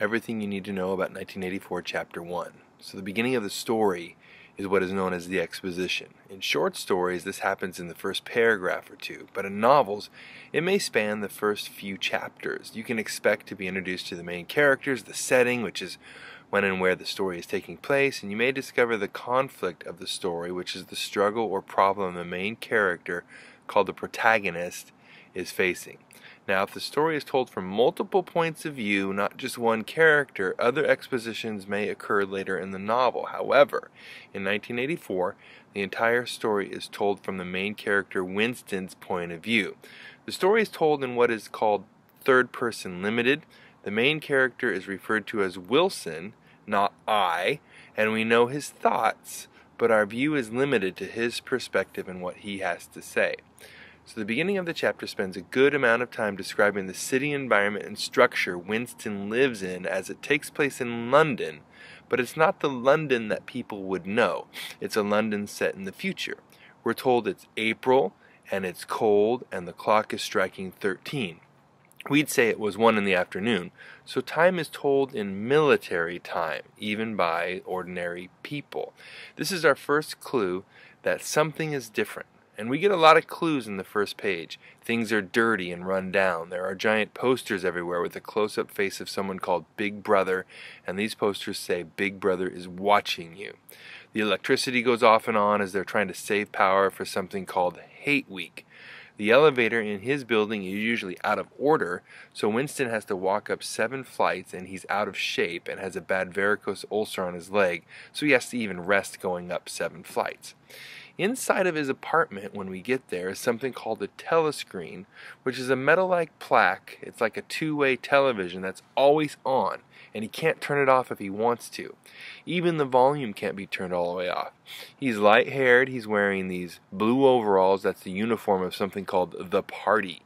everything you need to know about 1984 Chapter 1. So, the beginning of the story is what is known as the exposition. In short stories, this happens in the first paragraph or two, but in novels, it may span the first few chapters. You can expect to be introduced to the main characters, the setting, which is when and where the story is taking place, and you may discover the conflict of the story, which is the struggle or problem the main character, called the protagonist, is facing. Now, if the story is told from multiple points of view, not just one character, other expositions may occur later in the novel. However, in 1984, the entire story is told from the main character Winston's point of view. The story is told in what is called third person limited. The main character is referred to as Winston, not I, and we know his thoughts, but our view is limited to his perspective and what he has to say. So the beginning of the chapter spends a good amount of time describing the city environment and structure Winston lives in as it takes place in London, but it's not the London that people would know. It's a London set in the future. We're told it's April and it's cold and the clock is striking 13. We'd say it was 1 in the afternoon, so time is told in military time, even by ordinary people. This is our first clue that something is different. And we get a lot of clues in the first page. Things are dirty and run down. There are giant posters everywhere with a close up face of someone called Big Brother, and these posters say Big Brother is watching you. The electricity goes off and on as they're trying to save power for something called Hate Week. The elevator in his building is usually out of order, so Winston has to walk up seven flights and he's out of shape and has a bad varicose ulcer on his leg, so he has to even rest going up seven flights. Inside of his apartment, when we get there, is something called a telescreen, which is a metal like plaque. It's like a two way television that's always on, and he can't turn it off if he wants to. Even the volume can't be turned all the way off. He's light haired, he's wearing these blue overalls, that's the uniform of something called the party.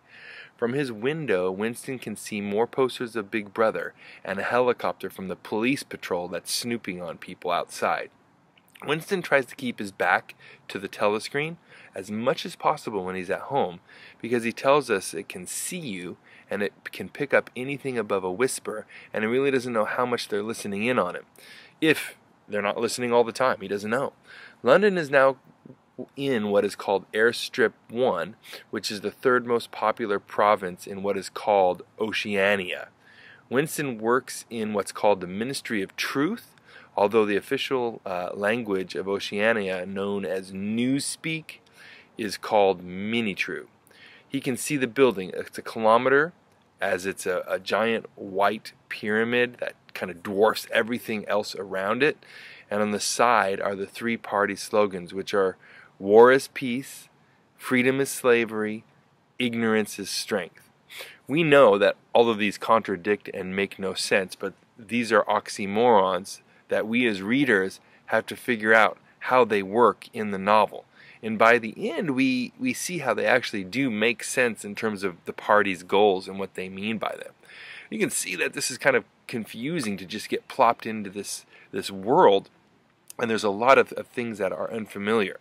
From his window, Winston can see more posters of Big Brother and a helicopter from the police patrol that's snooping on people outside. Winston tries to keep his back to the telescreen as much as possible when he's at home because he tells us it can see you and it can pick up anything above a whisper and it really doesn't know how much they're listening in on him. If they're not listening all the time, he doesn't know. London is now in what is called Airstrip 1, which is the third most popular province in what is called Oceania. Winston works in what's called the Ministry of Truth although the official uh, language of Oceania, known as Newspeak, is called Minitrue. He can see the building. It's a kilometer, as it's a, a giant white pyramid that kind of dwarfs everything else around it. And on the side are the three party slogans, which are War is peace, freedom is slavery, ignorance is strength. We know that all of these contradict and make no sense, but these are oxymorons that we as readers have to figure out how they work in the novel. And by the end, we, we see how they actually do make sense in terms of the party's goals and what they mean by them. You can see that this is kind of confusing to just get plopped into this, this world, and there's a lot of, of things that are unfamiliar.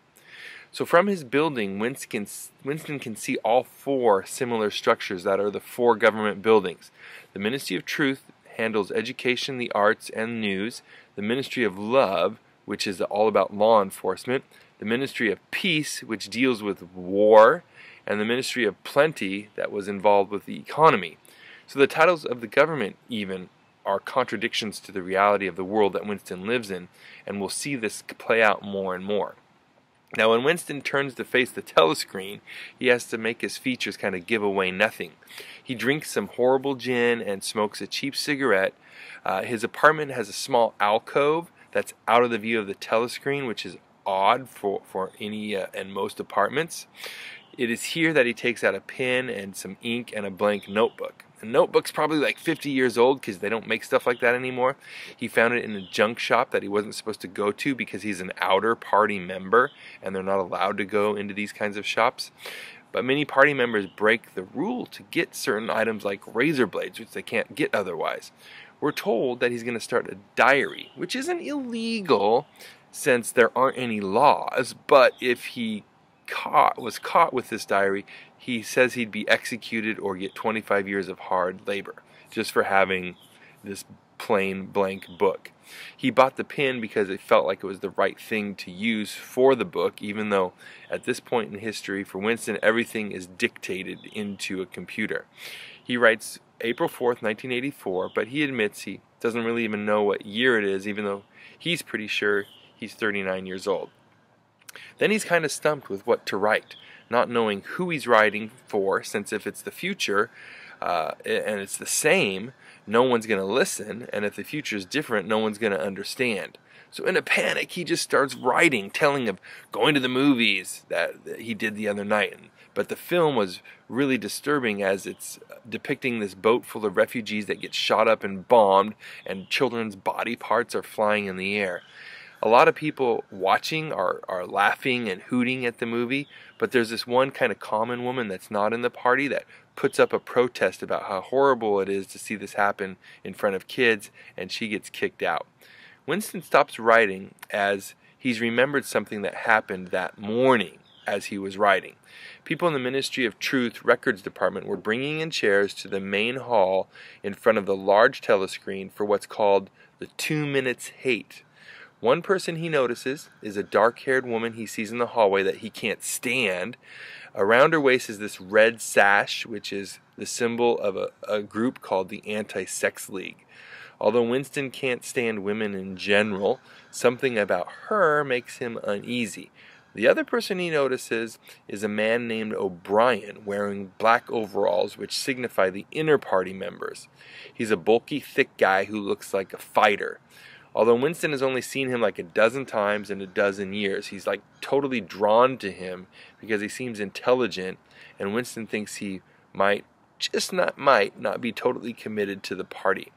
So from his building, Winston, Winston can see all four similar structures that are the four government buildings. The Ministry of Truth handles education, the arts, and news the Ministry of Love, which is all about law enforcement, the Ministry of Peace, which deals with war, and the Ministry of Plenty, that was involved with the economy. So the titles of the government, even, are contradictions to the reality of the world that Winston lives in, and we'll see this play out more and more. Now, when Winston turns to face the telescreen, he has to make his features kind of give away nothing. He drinks some horrible gin and smokes a cheap cigarette. Uh, his apartment has a small alcove that's out of the view of the telescreen, which is odd for, for any uh, and most apartments. It is here that he takes out a pen and some ink and a blank notebook. The notebook's probably like 50 years old because they don't make stuff like that anymore. He found it in a junk shop that he wasn't supposed to go to because he's an outer party member and they're not allowed to go into these kinds of shops. But many party members break the rule to get certain items like razor blades, which they can't get otherwise. We're told that he's going to start a diary, which isn't illegal since there aren't any laws, but if he caught was caught with this diary, he says he'd be executed or get 25 years of hard labor just for having this plain blank book. He bought the pen because it felt like it was the right thing to use for the book, even though at this point in history, for Winston, everything is dictated into a computer. He writes April 4th, 1984, but he admits he doesn't really even know what year it is, even though he's pretty sure he's 39 years old. Then he's kind of stumped with what to write, not knowing who he's writing for, since if it's the future uh, and it's the same, no one's going to listen, and if the future is different, no one's going to understand. So in a panic, he just starts writing, telling of going to the movies that, that he did the other night. But the film was really disturbing as it's depicting this boat full of refugees that get shot up and bombed, and children's body parts are flying in the air a lot of people watching are, are laughing and hooting at the movie, but there's this one kind of common woman that's not in the party that puts up a protest about how horrible it is to see this happen in front of kids, and she gets kicked out. Winston stops writing as he's remembered something that happened that morning as he was writing. People in the Ministry of Truth Records Department were bringing in chairs to the main hall in front of the large telescreen for what's called the Two Minutes Hate one person he notices is a dark haired woman he sees in the hallway that he can't stand. Around her waist is this red sash, which is the symbol of a, a group called the Anti Sex League. Although Winston can't stand women in general, something about her makes him uneasy. The other person he notices is a man named O'Brien wearing black overalls, which signify the inner party members. He's a bulky, thick guy who looks like a fighter. Although Winston has only seen him like a dozen times in a dozen years, he's like totally drawn to him because he seems intelligent, and Winston thinks he might, just not might, not be totally committed to the party.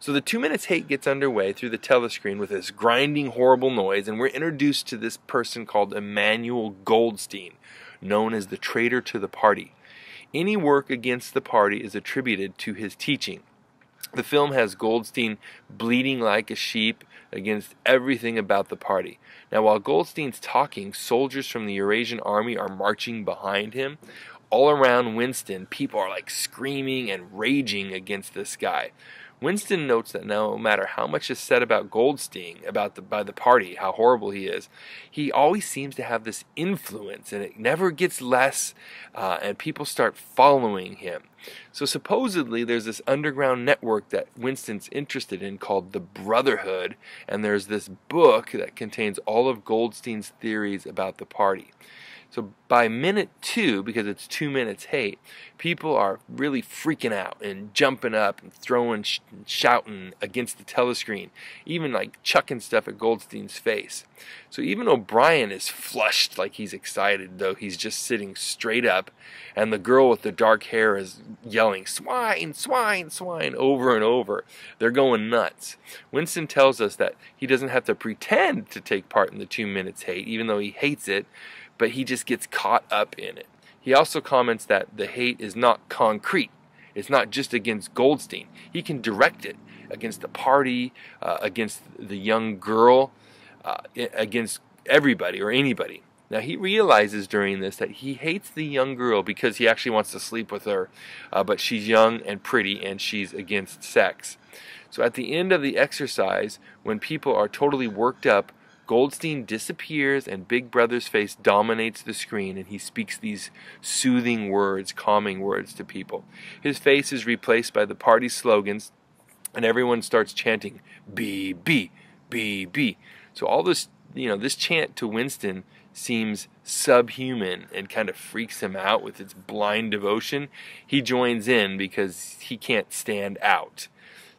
So the two minutes hate gets underway through the telescreen with this grinding, horrible noise, and we're introduced to this person called Emmanuel Goldstein, known as the traitor to the party. Any work against the party is attributed to his teaching. The film has Goldstein bleeding like a sheep against everything about the party. Now, while Goldstein's talking, soldiers from the Eurasian army are marching behind him. All around Winston, people are like screaming and raging against this guy. Winston notes that no matter how much is said about Goldstein, about the by the party, how horrible he is, he always seems to have this influence, and it never gets less. Uh, and people start following him. So supposedly, there's this underground network that Winston's interested in called the Brotherhood, and there's this book that contains all of Goldstein's theories about the party. So by minute two, because it's two minutes hate, people are really freaking out and jumping up and throwing, sh- shouting against the telescreen, even like chucking stuff at Goldstein's face. So even O'Brien is flushed like he's excited, though he's just sitting straight up, and the girl with the dark hair is yelling, swine, swine, swine, over and over. They're going nuts. Winston tells us that he doesn't have to pretend to take part in the two minutes hate, even though he hates it but he just gets caught up in it. He also comments that the hate is not concrete. It's not just against Goldstein. He can direct it against the party, uh, against the young girl, uh, against everybody or anybody. Now he realizes during this that he hates the young girl because he actually wants to sleep with her, uh, but she's young and pretty and she's against sex. So at the end of the exercise, when people are totally worked up Goldstein disappears and Big Brother's face dominates the screen and he speaks these soothing words, calming words to people. His face is replaced by the party slogans and everyone starts chanting BB, BB. So all this, you know, this chant to Winston seems subhuman and kind of freaks him out with its blind devotion. He joins in because he can't stand out.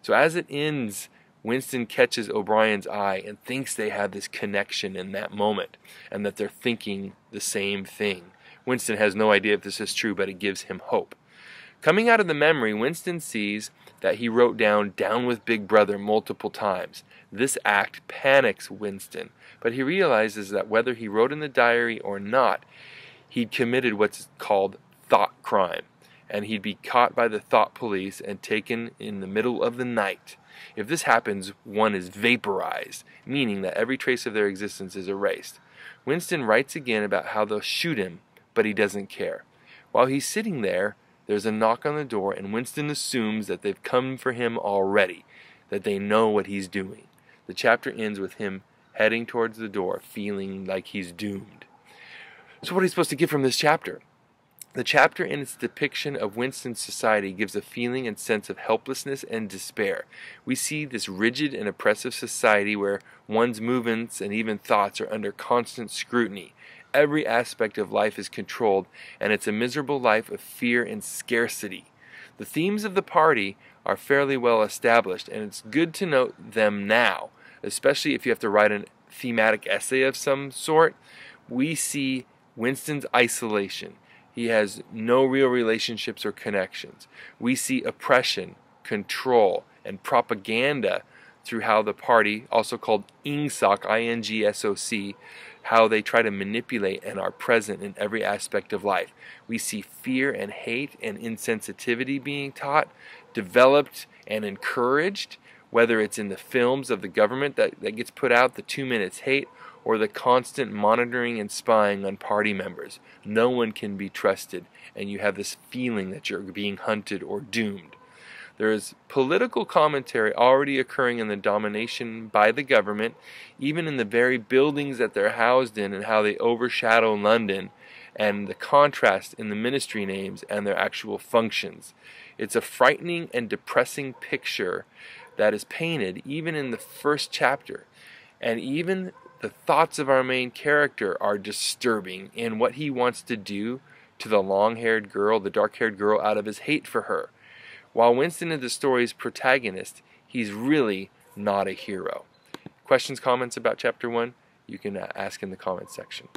So as it ends, Winston catches O'Brien's eye and thinks they have this connection in that moment and that they're thinking the same thing. Winston has no idea if this is true, but it gives him hope. Coming out of the memory, Winston sees that he wrote down down with Big Brother multiple times. This act panics Winston, but he realizes that whether he wrote in the diary or not, he'd committed what's called thought crime, and he'd be caught by the thought police and taken in the middle of the night. If this happens, one is vaporized, meaning that every trace of their existence is erased. Winston writes again about how they'll shoot him, but he doesn't care. While he's sitting there, there's a knock on the door, and Winston assumes that they've come for him already. that they know what he's doing. The chapter ends with him heading towards the door, feeling like he's doomed. So, what are you supposed to get from this chapter? The chapter in its depiction of Winston's society gives a feeling and sense of helplessness and despair. We see this rigid and oppressive society where one's movements and even thoughts are under constant scrutiny. Every aspect of life is controlled, and it's a miserable life of fear and scarcity. The themes of the party are fairly well established, and it's good to note them now, especially if you have to write a thematic essay of some sort. We see Winston's isolation he has no real relationships or connections. We see oppression, control, and propaganda through how the party, also called INGSOC, I-N-G-S-O-C, how they try to manipulate and are present in every aspect of life. We see fear and hate and insensitivity being taught, developed and encouraged, whether it's in the films of the government that, that gets put out, the two minutes hate, or the constant monitoring and spying on party members. No one can be trusted, and you have this feeling that you're being hunted or doomed. There is political commentary already occurring in the domination by the government, even in the very buildings that they're housed in, and how they overshadow London, and the contrast in the ministry names and their actual functions. It's a frightening and depressing picture that is painted even in the first chapter. And even the thoughts of our main character are disturbing and what he wants to do to the long haired girl, the dark haired girl, out of his hate for her. While Winston is the story's protagonist, he's really not a hero. Questions, comments about chapter 1? You can uh, ask in the comments section.